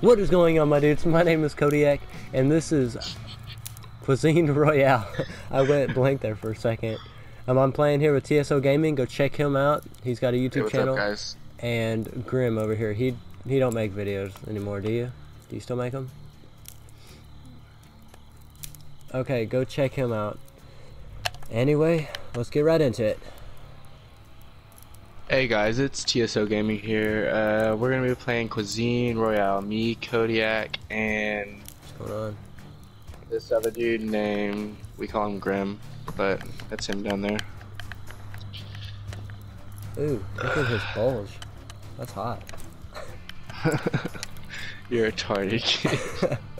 What is going on, my dudes? My name is Kodiak, and this is Cuisine Royale. I went blank there for a second. Um, I'm playing here with TSO Gaming. Go check him out. He's got a YouTube Hey, what's channel. up, guys? And Grim over here. He he don't make videos anymore, do you? Do you still make them? Okay, go check him out. Anyway, let's get right into it. Hey guys, it's TSO Gaming here. Uh, we're gonna be playing Cuisine Royale. Me, Kodiak, and What's going on? this other dude named we call him Grim, but that's him down there. Ooh, look at his bulge. That's hot. You're a retarded. kid.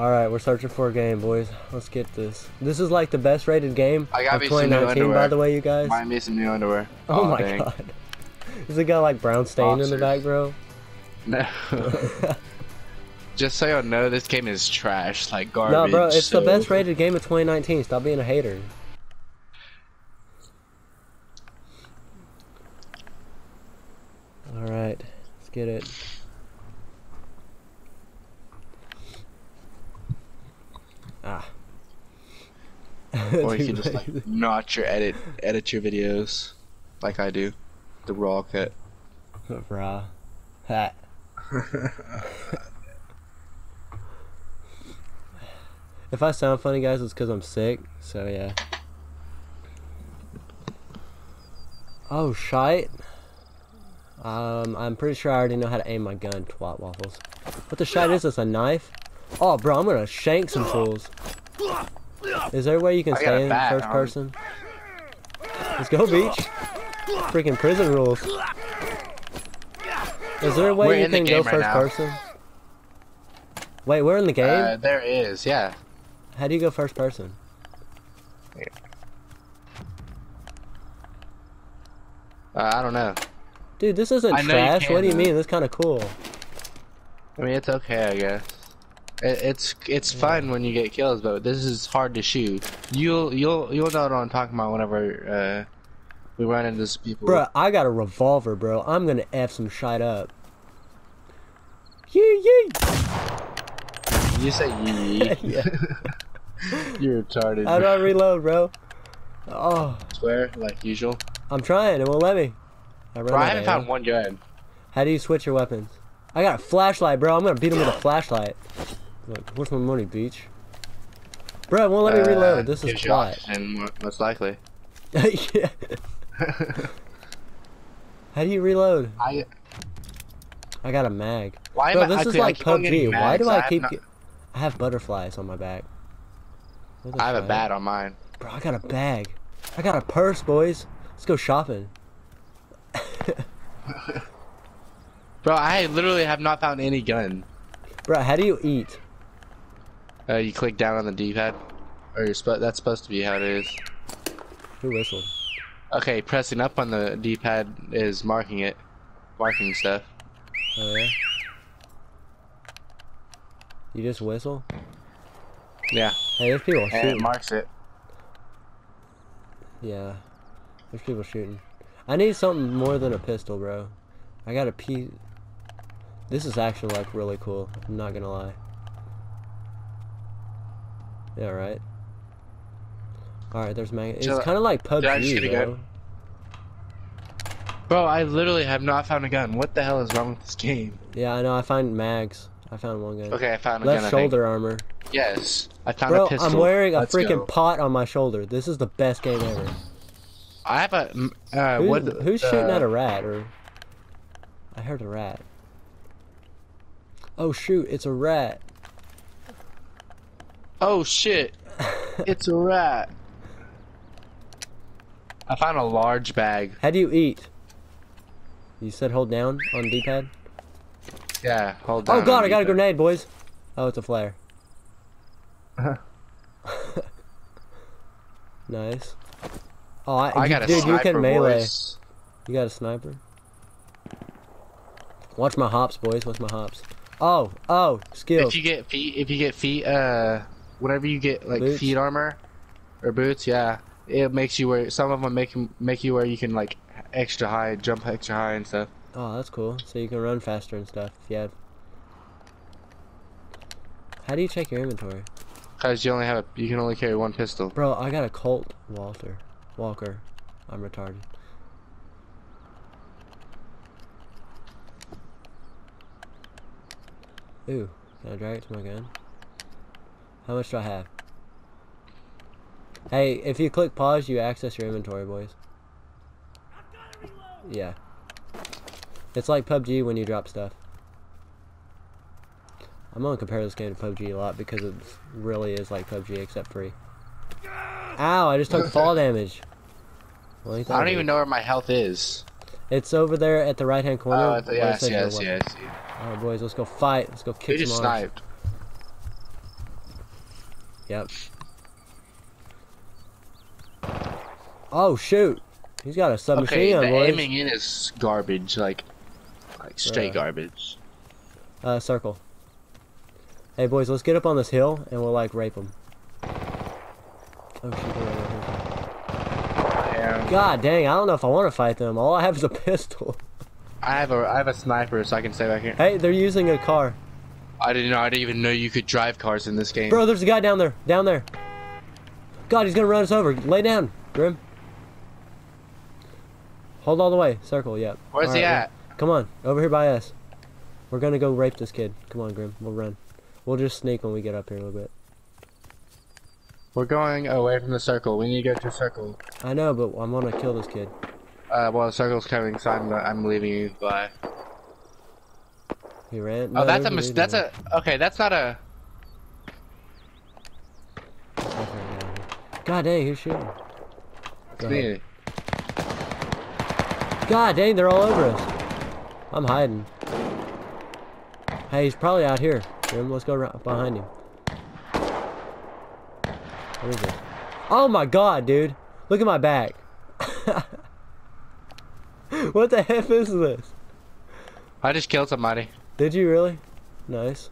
Alright, we're searching for a game, boys. Let's get this. This is like the best rated game I got of me new 2019, by the way, you guys. Buy me some new underwear. oh, my dang. god. Does it got like brown stain in the back, bro? No. Just so y'all know, this game is trash, like garbage. no, bro, it's so- the best rated game of 2019. Stop being a hater. Alright, let's get it. Ah. Or you can just like notch your edit, edit your videos, like I do, the raw cut. Rah. Ha. if I sound funny, guys, it's because I'm sick. So, yeah. Oh, shite. Um, I'm pretty sure I already know how to aim my gun, twat waffles. What the shite is this, a knife? Oh, bro, I'm gonna shank some fools. Is there a way you can I stay in bat, first um, person? Let's go, beach. Freaking prison rules. Is there a way We're you can go right first now. person? Wait, we're in the game? Uh, there is, yeah. How do you go first person? Uh, I don't know. Dude, this isn't I trash. can, what do you though. mean? is kind of cool. I mean, it's okay, I guess. It, it's it's fun when you get kills, but this is hard to shoot. You'll you'll you'll know what I'm talking about whenever uh, we run into some people. Bruh, I got a revolver, bro. I'm gonna F some shit up. Yee yee! You say yee. Yeah. You're retarded. How do I reload, bro? Oh, swear like usual. I'm trying. It won't let me. I Bro, I haven't found one gun. How do you switch your weapons? I got a flashlight, bro. I'm gonna beat him with a flashlight. Look, where's my money, beach? Bro, won't let me Uh, reload. This is quiet. mo- most likely. yeah. How do you reload? I I got a mag. why Bro, am I? this is okay, like keep on getting PUBG. Why do. I have keep? not- get- I have butterflies on my back. I have a bat on mine. Bro, I got a bag. I got a purse, boys. Let's go shopping. Bro, I literally have not found any gun. Bro, how do you eat? Uh, you click down on the D-pad, or you're spo- that's supposed to be how it is. Who whistled? Okay, pressing up on the D-pad is marking it, marking stuff. Oh yeah. You just whistle? Yeah, Hey, there's people shooting. and it marks it. Yeah. There's people shooting. I need something more than a pistol, bro. I got a P. This is actually like really cool. I'm not gonna lie. Yeah, right. All right, there's mag. It's I- kind of like Did I just PUBG, a bro. Bro, I literally have not found a gun. What the hell is wrong with this game? Yeah, I know. I find mags. I found one gun. Okay, I found a Left gun. Think. shoulder armor. Yes, I found Bro, a pistol. I'm wearing a Let's freaking go. pot on my shoulder. This is the best game ever. I have a. Uh, Who's, what? who's shooting uh, at a rat? Or I heard a rat. Oh shoot! It's a rat. Oh shit! it's a rat. I found a large bag. How do you eat? You said hold down on D-pad. Yeah, hold on. Oh god! I got a grenade, boys. Oh, it's a flare. nice. Oh, I, I you- got a dude, you can melee. voice. You got a sniper. Watch my hops, boys. Watch my hops. Oh, oh, skill. If you get feet, if you get feet, uh, whenever you get like Boots? feet armor or boots, yeah, it makes you wear. Some of them make make you where you can like extra high, jump extra high and stuff. Oh, that's cool. So you can run faster and stuff. If you have. How do you check your inventory? Cause you only have a, you can only carry one pistol. Bro, I got a Colt Walter. Walker. I'm retarded. Ooh, can I drag it to my gun? How much do I have? Hey, if you click pause, you access your inventory, boys. Yeah. It's like PUBG when you drop stuff. I'm gonna compare this game to PUBG a lot because it really is like PUBG except free. Ow, I just took fall damage. Well, I don't even know where my health is. It's over there at the right hand corner. Oh, where it's, it yes, yes, yes. Alright, boys, let's go fight. Let's go Who kick just some arse. sniped? Yep. Oh shoot! He's got a submachine Okay, gun, the boys. aiming in is garbage, like, like straight Bruh. garbage. Uh, circle. Hey boys, let's get up on this hill and we'll like rape them. Oh shoot! they're right here. God dang! I don't know if I want to fight them. All I have is a pistol. I have a I have a sniper, so I can stay back here. Hey, they're using a car. I didn't know. I didn't even know you could drive cars in this game. Bro, there's a guy down there. Down there. God, he's gonna run us over. Lay down, Grim. Hold all the way. Circle, yep. Where's he at? Come on, over here by us. We're gonna go rape this kid. Come on, Grim. We'll run. We'll just sneak when we get up here a little bit. We're going away from the circle. We need to go to circle. I know, but I'm gonna kill this kid. Uh, well, the circle's coming, so I'm I'm leaving you. Bye. He ran. Oh, No, that's a mis- that's a okay. That's not a. God dang, who's shooting? Go me. God dang, they're all over us. I'm hiding. Hey, he's probably out here. Grim, let's go around behind him. What is it? Oh my god, dude. Look at my back. what the heck is this? I just killed somebody. Did you really? Nice.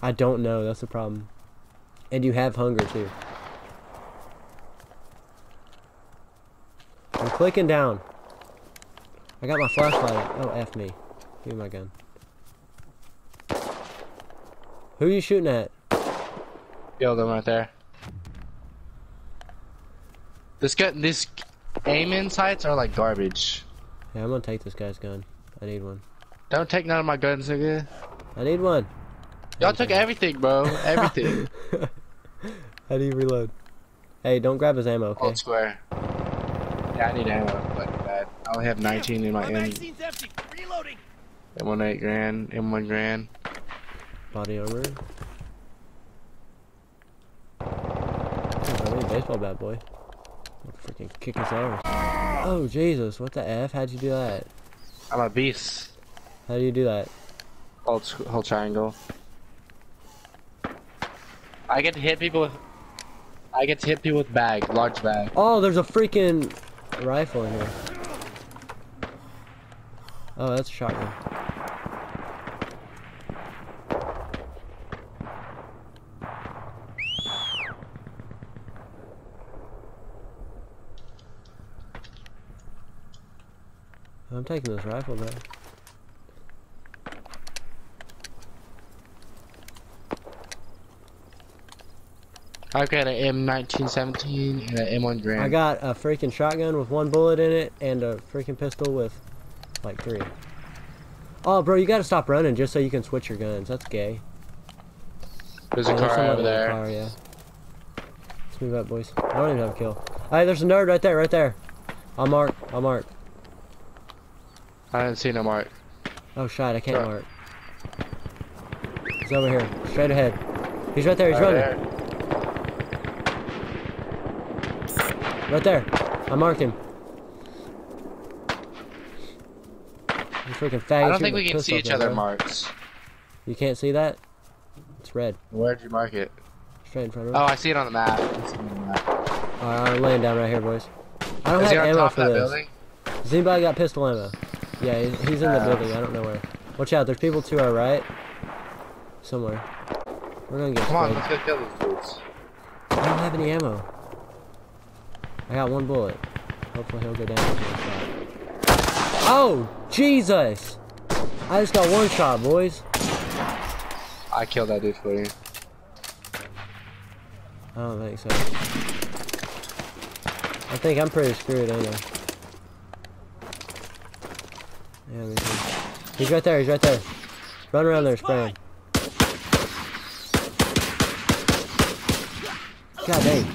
I don't know, that's the problem. And you have hunger too. I'm clicking down. I got my flashlight. Oh, F me. Give me my gun. Who are you shooting at? Killed him right there. This gun, this aim-in sights are like garbage. Yeah, I'm gonna take this guy's gun. I need one. Don't take none of my guns, nigga. I need one. Y'all took everything, bro. Everything. How do you reload? Hey, don't grab his ammo, okay? Hold square. Yeah, I need ammo, but bad. I only have 19 in my My M. magazine's empty. Reloading. M1 8 grand, M1 grand. Body armor. I need a baseball bat, boy. I'll freaking kick his ass. Oh, Jesus, what the F? How'd you do that? I'm a beast. How do you do that? Hold, squ- hold triangle. I get to hit people with. I get to hit people with bag, large bag. Oh, there's a freaking rifle in here. Oh, that's a shotgun. I'm taking this rifle though. I've got an M1917 and an M1 grand. I got a freaking shotgun with one bullet in it and a freaking pistol with like three. Oh, bro, you gotta stop running just so you can switch your guns. That's gay. There's a oh, Yeah, car someone over there. Car, yeah. Let's move up, boys. I don't even have a kill. Hey, there's a nerd right there, right there. I'll mark. I'll mark. I didn't see no mark. Oh, shit, I can't Sure. mark. He's over here, straight ahead. He's right there. He's Right running. there. Right there. I marked him. You freaking faggot. I don't think we can see each other bro. marks. You can't see that? It's red. Where'd you mark it? Straight in front of Oh, us. I see it on the map. I see it on the map. Alright, I'm laying down right here, boys. I don't Is have ammo for that this. building? Has anybody got pistol ammo? Yeah, he's, he's in the Uh, building. I don't know where. Watch out, there's people to our right. Somewhere. We're gonna get Come on, let's go kill these dudes. I don't have any ammo. I got one bullet. Hopefully he'll go down. with one shot. Oh, Jesus! I just got one shot, boys. I killed that dude for you. I don't think so. I think I'm pretty screwed, ain't I? Yeah. He's right there, he's right there. Run around there, spraying. God dang.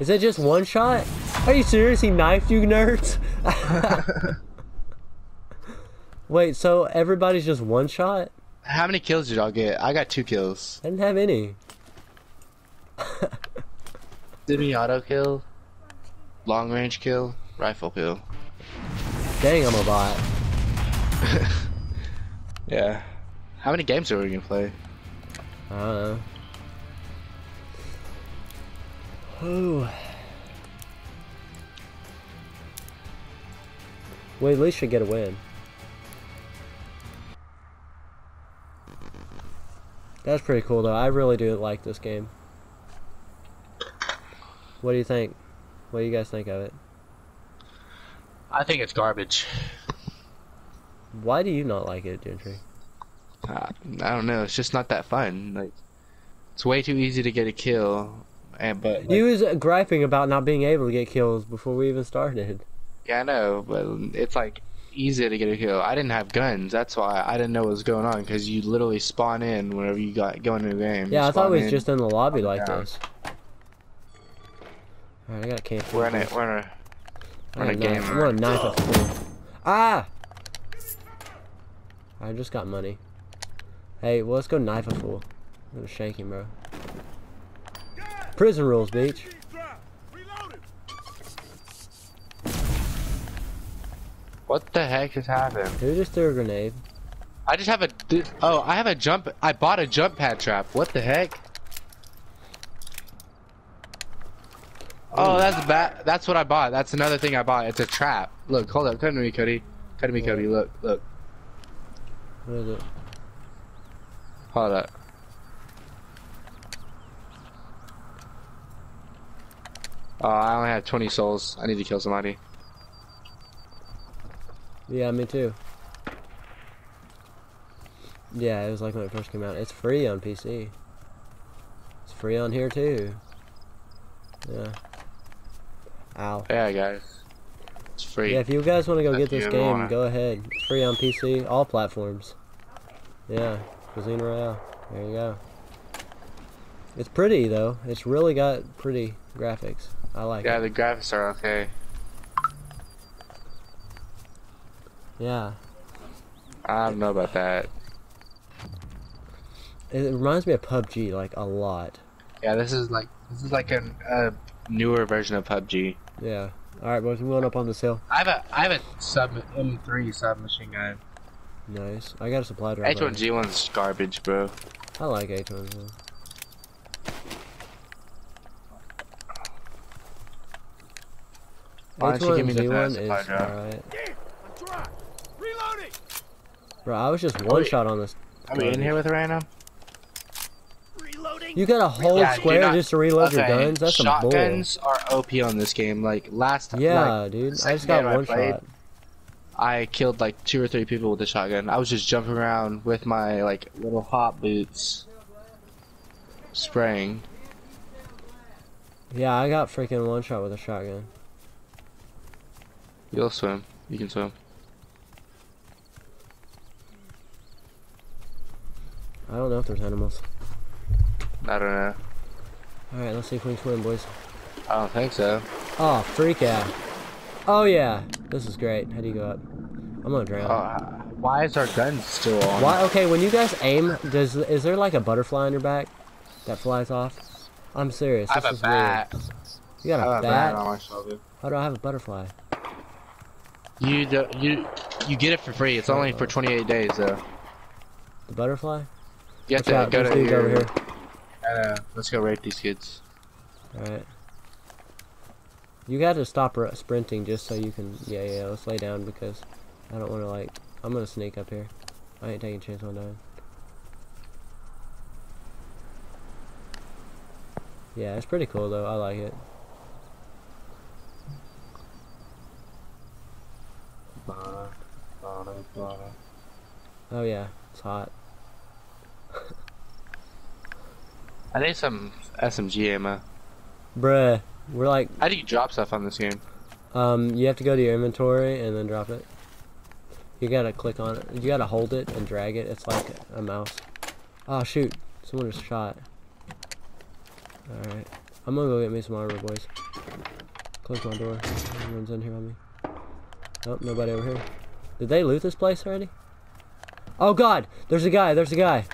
Is it just one shot? Are you serious? He knifed you nerds? Wait, so everybody's just one shot? How many kills did y'all get? I got two kills. I didn't have any. Semi auto kill, long range kill, rifle kill. Dang, I'm a bot. Yeah. How many games are we gonna play? I don't know. Ooh. We at least should get a win. That's pretty cool though. I really do like this game. What do you think? What do you guys think of it? I think it's garbage. Why do you not like it, Gentry? Uh, I don't know. It's just not that fun. Like, it's way too easy to get a kill. And but like, You was griping about not being able to get kills before we even started. yeah, I know, but it's like easy to get a kill. I didn't have guns. That's why I didn't know what was going on because you literally spawn in whenever you got go into the game. Yeah, I thought it was just in the lobby like down. this. Alright, I got camp. We're in a we're in a we're in a game. want a knife at full. Ah! I just got money. Hey, well, let's go knife a fool. I'm gonna shank him, bro. Prison rules, bitch. What the heck just happened? Who just threw a grenade? I just have a oh I have a jump. I bought a jump pad trap. What the heck? Oh, that's bad. That's what I bought. That's another thing I bought. It's a trap. Look, hold up. Come to me, Cody. Come to me, Cody. Look, look. What is it? Hold up. Oh, I only have 20 souls. I need to kill somebody. Yeah, me too. Yeah, it was like when it first came out. It's free on PC. It's free on here too. Yeah. Ow. Yeah, guys. It's free. Yeah, if you guys want to go If get this game, wanna. go ahead. It's free on PC, all platforms. Yeah, Cuisine Royale. There you go. It's pretty though. It's really got pretty graphics. I like Yeah, it. the graphics are okay. Yeah. I don't know about that. It, it reminds me of PUBG like a lot. Yeah, this is like this is like a, a newer version of PUBG. Yeah. All right, boys, we're going up on this hill. I have a I have a sub M3 submachine gun. Nice. I got a supply drop. right H1Z1's garbage, bro. I like H1s. Why don't you give me the H1Z1 fast supply is alright. Reloading. Bro, I was just one Wait. shot on this. Are we in here with random? Reloading. You got a whole Yeah, square not- just to reload your guns? That's some bull. Shotguns are OP on this game. Like last time, Yeah, like, dude. I just got game I one played, shot. I killed like two or three people with a shotgun. I was just jumping around with my like little hot boots, spraying. Yeah, I got freaking one shot with a shotgun. You'll swim. You can swim. I don't know if there's animals. I don't know. Alright, let's see if we can swim, boys. I don't think so. Oh, freak out. Oh, yeah. This is great. How do you go up? I'm gonna drown. Oh, why is our gun still on? Why? Okay, when you guys aim, does is there like a butterfly on your back that flies off? I'm serious. I have this a is bat. weird. You got a have a bat? bat on my shoulder. How do I have a butterfly? You do, you you get it for free. It's only for 28 days though. The butterfly? You have Watch to go to your, over here. Uh, let's go raid these kids. Alright. You got to stop r- sprinting just so you can. Yeah, yeah. Let's lay down because I don't want to like. I'm gonna sneak up here. I ain't taking a chance on dying. Yeah, it's pretty cool though. I like it. Uh, Oh yeah, it's hot. I need some SMG ammo. Bruh, we're like, How do you drop stuff on this game? um, you have to go to your inventory and then drop it. You gotta click on it. You gotta hold it and drag it. It's like a mouse. Oh shoot, someone just shot. Alright. I'm gonna go get me some armor, boys. Close my door. Everyone's in here on me. Nope, nobody over here. Did they loot this place already? Oh god! There's a guy, there's a guy.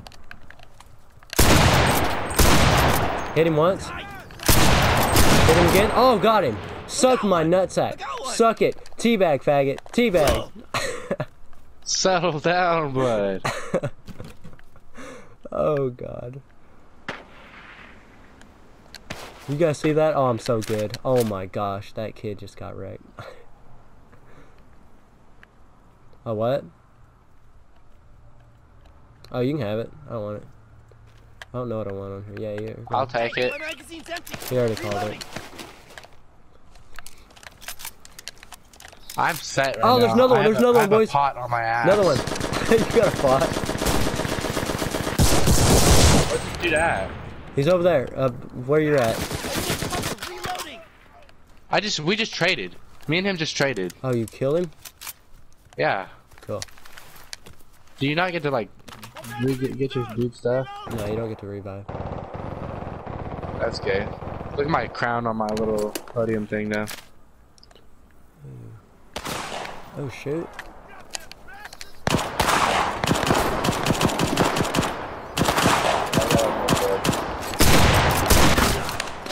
Hit him once. Hit him again. Oh, got him. Suck my nutsack. Suck it. Teabag, faggot. Teabag. Settle down, bud. Oh god. You guys see that? Oh, I'm so good. Oh my gosh, that kid just got wrecked. oh, what? Oh, you can have it. I don't want it. I don't know what I want on here. Yeah, yeah. I'll take it. My magazine's empty. He already called it. I'm set. Right Oh, there's now. another one, there's have a- another one, have a boys. pot on my ass. Another one. you got a pot. Where'd you do that? He's over there. Uh, where you're at. I just we just traded. Me and him just traded. Oh, you kill him? Yeah. Cool. Do you not get to like re- get, get your dude stuff? No, you don't get to revive. That's gay. Look at my crown on my little podium thing now. Oh shoot.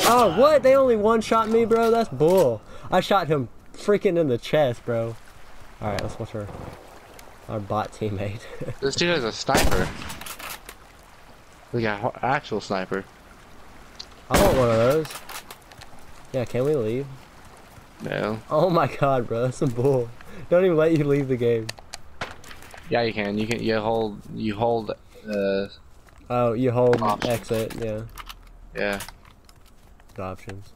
Oh, what? They only one shot me, bro? That's bull. I shot him freaking in the chest, bro. Alright, let's watch our, our bot teammate. This dude is a sniper. Like a ho- actual sniper. I want one of those. Yeah, can we leave? No. Oh my god, bro, that's some bull. Don't even let you leave the game. Yeah, you can. You can. You hold. You hold. Uh. Oh, you hold Options. exit, yeah. Yeah. the options.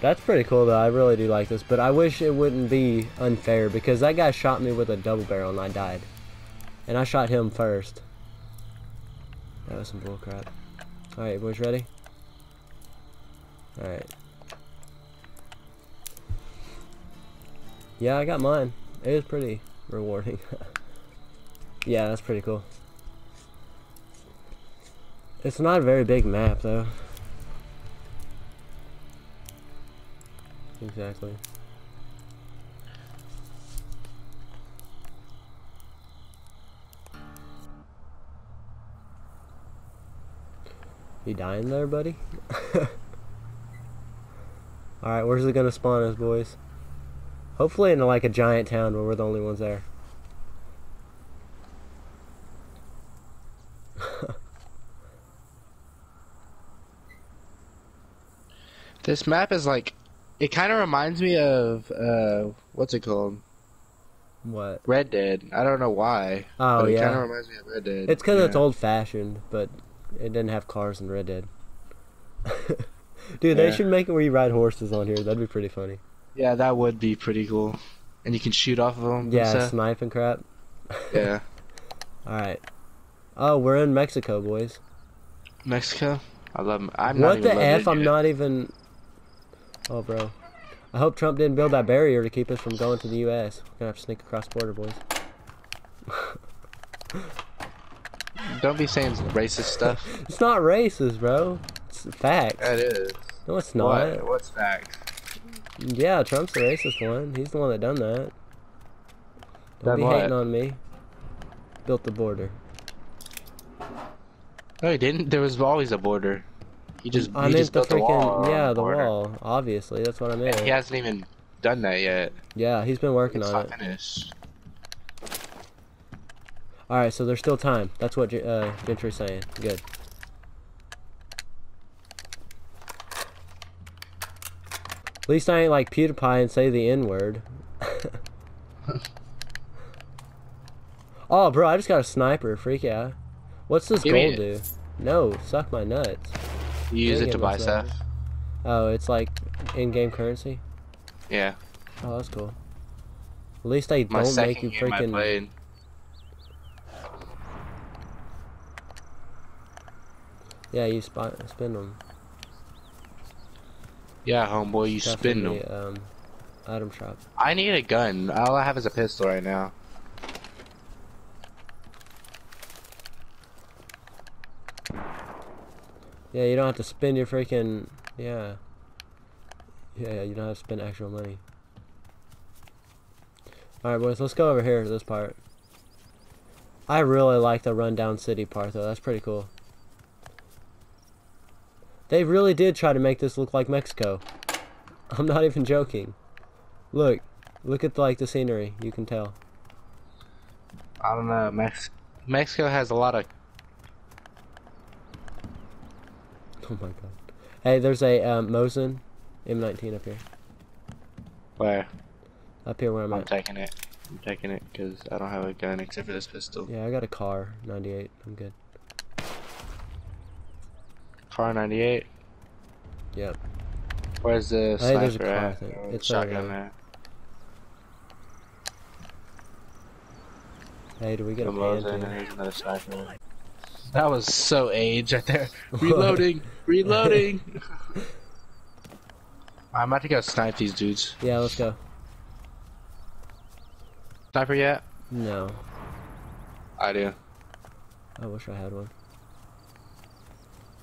That's pretty cool though. I really do like this, but I wish it wouldn't be unfair because that guy shot me with a double barrel and I died. And I shot him first. That was some bullcrap. Alright, boys ready? Alright. Yeah, I got mine. It was pretty rewarding. yeah, that's pretty cool. It's not a very big map though. Exactly. You dying there, buddy? Alright, where's it gonna spawn us, boys? Hopefully in like a giant town where we're the only ones there. This map is like. It kind of reminds me of uh, what's it called? What? Red Dead. I don't know why. Oh, but it yeah. kind of reminds me of Red Dead. It's because it's old fashioned, but it didn't have cars in Red Dead. Dude, they should make it where you ride horses on here. That'd be pretty funny. Yeah, that would be pretty cool. And you can shoot off of them. Yeah, snipe and crap. yeah. Alright. Oh, we're in Mexico, boys. Mexico. I love. I'm not what the living F? in I'm it. not even. Oh, bro. I hope Trump didn't build that barrier to keep us from going to the U.S. We're gonna have to sneak across the border, boys. Don't be saying racist stuff. It's not racist, bro. It's a fact. it is. No, it's not. What? What's facts? Yeah, Trump's the racist one. He's the one that done that. Don't Done be what? hating on me. Built the border. No, he didn't. There was always a border. He just. I he meant just the built the wall. freaking yeah, the border. wall. Obviously, that's what I meant. And he hasn't even done that yet. Yeah, he's been working It's on not it. finished. All right, so there's still time. That's what uh, Gentry's saying. Good. At least I ain't like PewDiePie and say the N word. oh, bro, I just got a sniper. Freak out. What's this Give gold do? No, suck my nuts. You use it to buy stuff. Oh, it's like in-game currency. Yeah. Oh, that's cool. At least they My don't make you freaking. Yeah, you spot, spin them. Yeah, homeboy, you spin them. Um, item shop. I need a gun. All I have is a pistol right now. Yeah, you don't have to spend your freaking. Yeah. Yeah, you don't have to spend actual money. Alright, boys, let's go over here to this part. I really like the rundown city part, though. That's pretty cool. They really did try to make this look like Mexico. I'm not even joking. Look. Look at, like, the scenery. You can tell. I don't know. Mex Mexico has a lot of. Oh my god. Hey, there's a um, Mosin M19 up here. Where? Up here where I'm I'm at. taking it. I'm taking it because I don't have a gun except for this pistol. Yeah, I got a car. 98. I'm good. Kar 98. Yep. Where's the Hey, there's a sniper car, I think. Or It's shotgun at? Hey, do we get a The That was so age right there. Reloading, reloading. I'm about to go snipe these dudes. Yeah, let's go. Sniper yet? No. I do. I wish I had one.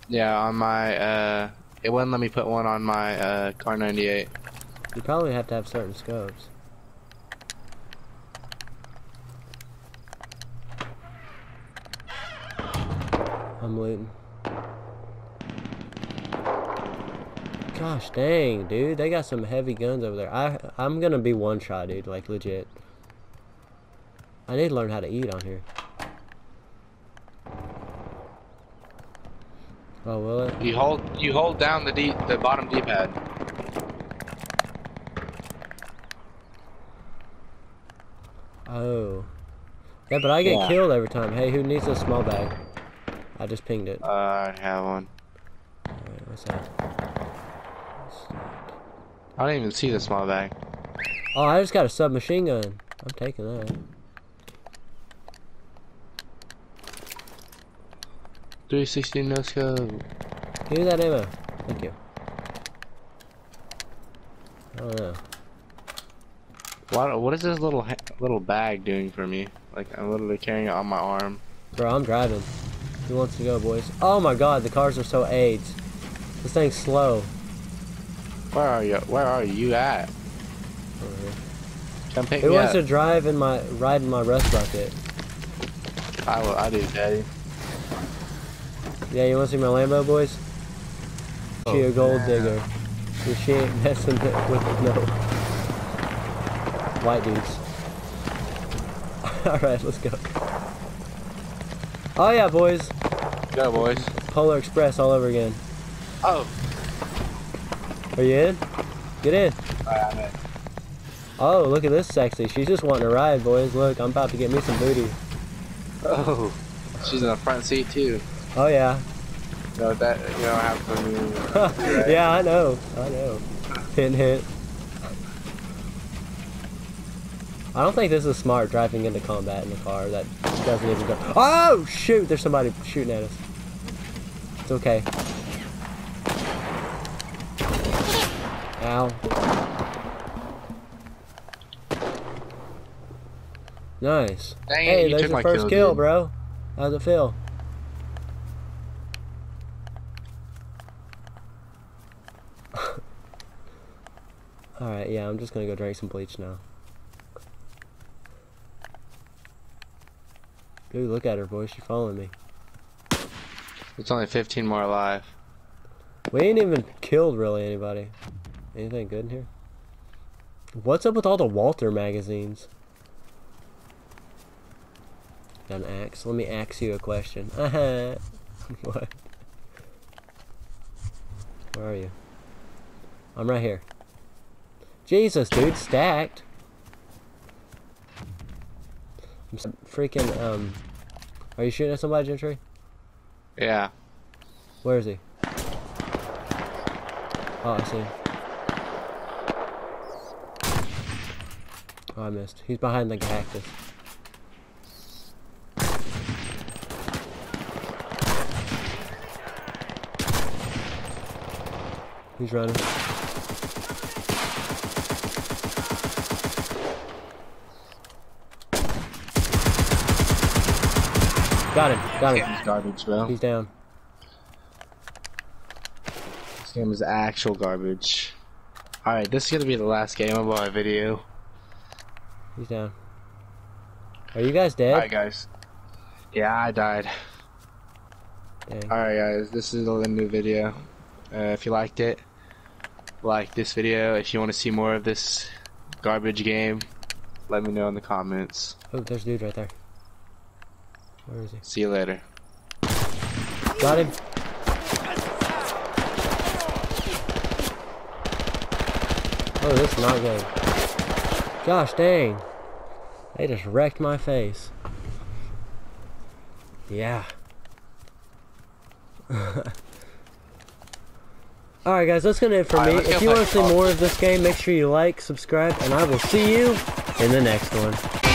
Yeah, on my uh, it wouldn't let me put one on my uh Kar 98. You probably have to have certain scopes. I'm looting. Gosh dang, dude, they got some heavy guns over there. I I'm gonna be one shot, dude, like legit. I need to learn how to eat on here. Oh, will it? You hold you hold down the D the bottom D-pad. Oh. Yeah, but I get Yeah. killed every time. Hey, who needs a small bag? I just pinged it. Uh, I have one. Alright, what's that? I don't even see the small bag. Oh, I just got a submachine gun. I'm taking that. Three sixty no scope. Give me that ammo. Thank you. I don't know. What what is this little little bag doing for me? Like I'm literally carrying it on my arm. Bro, I'm driving. Who wants to go, boys? Oh my god, the cars are so AIDS. This thing's slow. Where are you? Where are you at? Over. Come pick Who me wants up. to drive in my ride in my rust bucket? I will. I do, Daddy. Yeah, you want to see my Lambo, boys? She a oh, gold digger. So she ain't messing with no white dudes. Alright, let's go. Oh yeah, boys. Go, boys. Polar Express all over again. Oh. Are you in? Get in. Oh, Alright, I'm in. Oh, look at this sexy. She's just wanting to ride, boys. Look, I'm about to get me some booty. Oh. She's in the front seat too. Oh yeah. You know that you don't have to. Right. yeah, I know. I know. Hint, hint. I don't think this is smart driving into combat in a car that doesn't even go. Oh shoot! There's somebody shooting at us. It's okay. Ow. Nice. Dang hey, you there's your first kill, kill, bro. How's it feel? Alright, yeah, I'm just gonna go drink some bleach now. Dude, look at her, boy. She following me. It's only 15 more alive. We ain't even killed really anybody. Anything good in here? What's up with all the Walter magazines? Got an axe. Let me ask you a question. What? Where are you? I'm right here. Jesus, dude, stacked. I'm freaking, um... Are you shooting at somebody, Gentry? Yeah. Where is he? Oh, I see him. Oh, I missed. He's behind the cactus. He's running. Got him. Got him. He's garbage, bro. He's down. This game is actual garbage. Alright, this is gonna be the last game of our video. He's down. Are you guys dead? Alright, guys. Yeah, I died. Alright, guys, this is the new video. Uh, if you liked it, like this video. If you want to see more of this garbage game, let me know in the comments. Oh, there's a dude right there. Where is he? See you later. Got him. Oh, this is not good. Gosh dang. They just wrecked my face. Yeah. Alright guys, that's gonna it for Alright, me. let's If you want to see more of this game, make sure you like, subscribe, and I will see you in the next one.